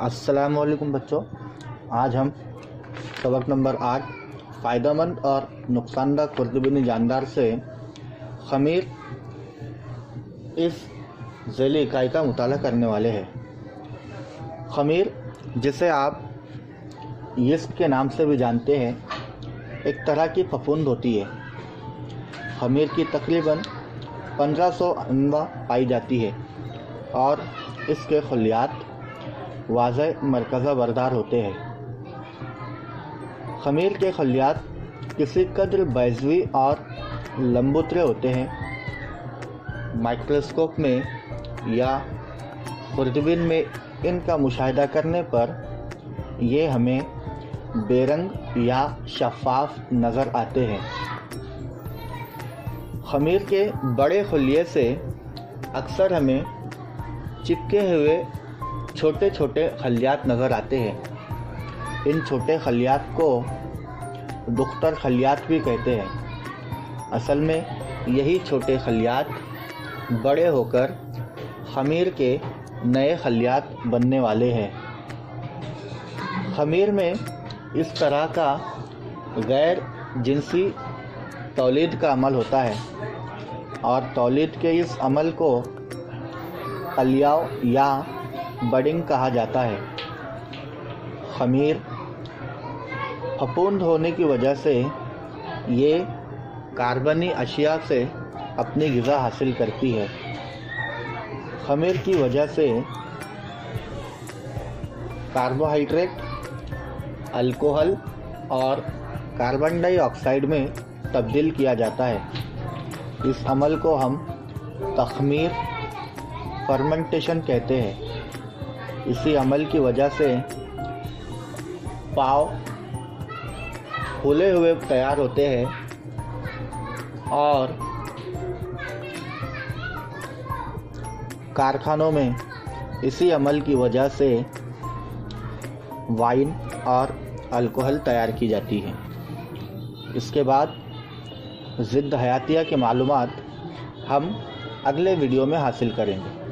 असलकुम बच्चों। आज हम सबक नंबर आठ, फ़ायदेमंद और नुकसानदा खुर्दबिन जानदार से खमीर इस ज़ैली इकाई का मुताला करने वाले हैं। खमीर, जिसे आप यिस्ट के नाम से भी जानते हैं, एक तरह की फफूंद होती है। खमीर की तकरीबन 1500 अनवा पाई जाती है और इसके खलियात वाज मरकज़ा बरदार होते हैं। खमीर के खलियात किसी कदर बैजवी और लम्बुतरे होते हैं। माइक्रोस्कोप में या खुर्दबिन में इनका मुशाहिदा करने पर ये हमें बेरंग या शफाफ नज़र आते हैं। खमीर के बड़े खलिए से अक्सर हमें चिपके हुए छोटे छोटे खलियात नज़र आते हैं। इन छोटे खलियात को दुख्तर खलियात भी कहते हैं। असल में यही छोटे खलियात बड़े होकर खमीर के नए खलियात बनने वाले हैं। खमीर में इस तरह का गैर जिनसी तौलीद का अमल होता है और तौलीद के इस अमल को अलियाव या बडिंग कहा जाता है। खमीर फपूंद होने की वजह से ये कार्बनी अशिया से अपनी गज़ा हासिल करती है। खमीर की वजह से कार्बोहाइड्रेट, अल्कोहल और कार्बन डाइऑक्साइड में तब्दील किया जाता है। इस अमल को हम तखमीर फर्मेंटेशन कहते हैं। इसी अमल की वजह से पाव फूले हुए तैयार होते हैं और कारखानों में इसी अमल की वजह से वाइन और अल्कोहल तैयार की जाती है। इसके बाद ज़िद्द हयातिया के मालूम हम अगले वीडियो में हासिल करेंगे।